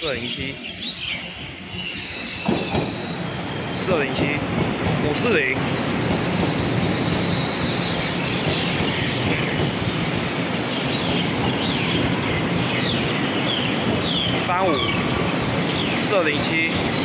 四零七。四零七。五四零。三五。四零七。